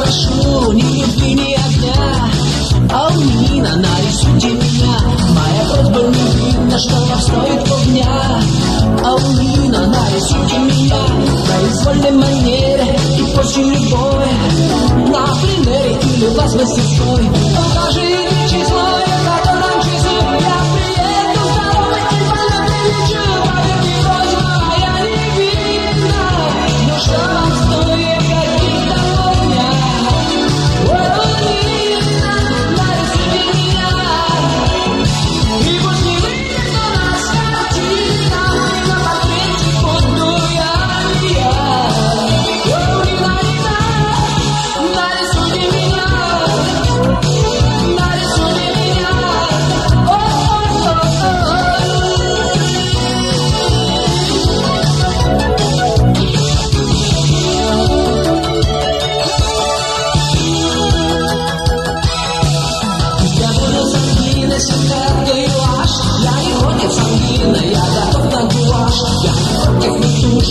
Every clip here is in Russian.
прошу, не ты не одна. Алмина, нарисуйте меня, моя просьба не видно, что вам стоит полдня. Алмина, нарисуйте меня, На извольной манере и пусть любой. На примере или вас мы с сестрой, покажи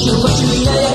No question, yeah.